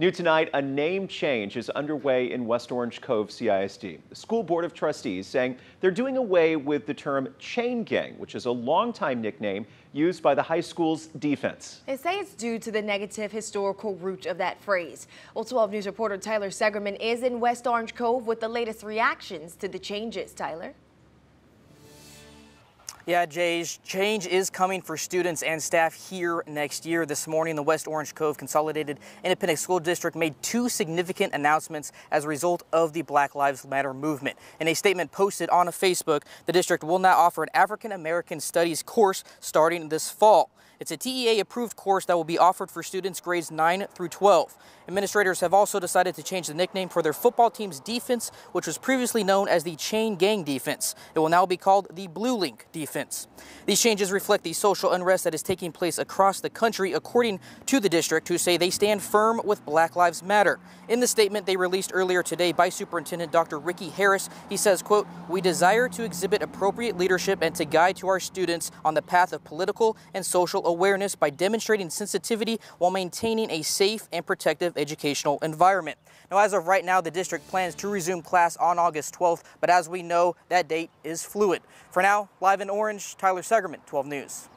New tonight, a name change is underway in West Orange Cove CISD. The School Board of Trustees saying they're doing away with the term chain gang, which is a longtime nickname used by the high school's defense. They say it's due to the negative historical root of that phrase. Well, 12 News reporter Tyler Segerman is in West Orange Cove with the latest reactions to the changes. Tyler? Yeah, Jay, change is coming for students and staff here next year. This morning, the West Orange Cove Consolidated Independent School District made two significant announcements as a result of the Black Lives Matter movement. In a statement posted on a Facebook, the district will now offer an African American Studies course starting this fall. It's a TEA approved course that will be offered for students grades 9 through 12. Administrators have also decided to change the nickname for their football team's defense, which was previously known as the Chain Gang Defense. It will now be called the Blue Link Defense. These changes reflect the social unrest that is taking place across the country, according to the district, who say they stand firm with Black Lives Matter. In the statement they released earlier today by Superintendent Dr. Rickie Harris, he says, quote, We desire to exhibit appropriate leadership and to guide to our students on the path of political and social awareness by demonstrating sensitivity while maintaining a safe and protective educational environment. Now, as of right now, the district plans to resume class on August 12th, but as we know, that date is fluid. For now, live in Orange, Tyler Segerman, 12 News.